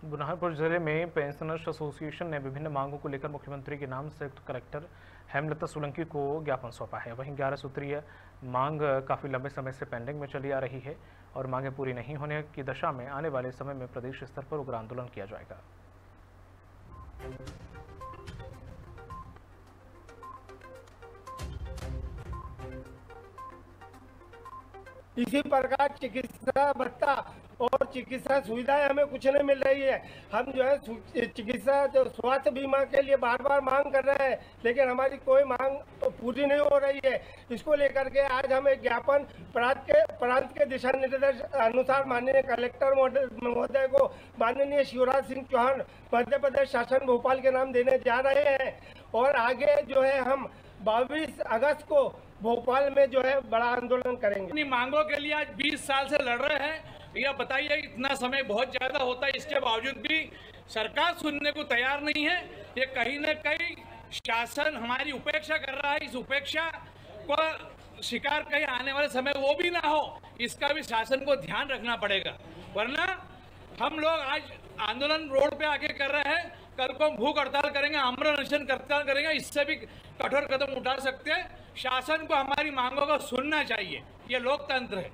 बुरहानपुर ज़िले में pensioners association ने विभिन्न मांगों को लेकर मुख्यमंत्री के नाम संयुक्त कलेक्टर हेमलता सोलंकी को ज्ञापन सौंपा है। वहीं ग्यारह सूत्रीय मांग काफ़ी लंबे समय से पेंडिंग में चली आ रही है और मांगें पूरी नहीं होने की दशा में आने वाले समय में प्रदेश स्तर पर उग्र आंदोलन किया जाएगा। इसी प्रकार चिकित्सा भत्ता और चिकित्सा सुविधाएँ हमें कुछ नहीं मिल रही है। हम जो है चिकित्सा, जो स्वास्थ्य बीमा के लिए बार बार मांग कर रहे हैं, लेकिन हमारी कोई मांग तो पूरी नहीं हो रही है। इसको लेकर के आज हम एक ज्ञापन प्रांत के प्रांत के दिशा निर्देश अनुसार माननीय कलेक्टर महोदय को माननीय शिवराज सिंह चौहान, मध्य प्रदेश शासन भोपाल के नाम देने जा रहे हैं। और आगे जो है हम बाईस अगस्त को भोपाल में जो है बड़ा आंदोलन करेंगे। अपनी मांगों के लिए आज 20 साल से लड़ रहे हैं। यह बताइए, इतना समय बहुत ज़्यादा होता है, इसके बावजूद भी सरकार सुनने को तैयार नहीं है। ये कहीं ना कहीं शासन हमारी उपेक्षा कर रहा है, इस उपेक्षा को शिकार कहीं आने वाले समय वो भी ना हो, इसका भी शासन को ध्यान रखना पड़ेगा। वरना हम लोग आज आंदोलन रोड पे आके कर रहे हैं, कल को हम भूख हड़ताल करेंगे, आमरण अनशन हड़ताल करेंगे, इससे भी कठोर कदम उठा सकते हैं। शासन को हमारी मांगों को सुनना चाहिए, ये लोकतंत्र है।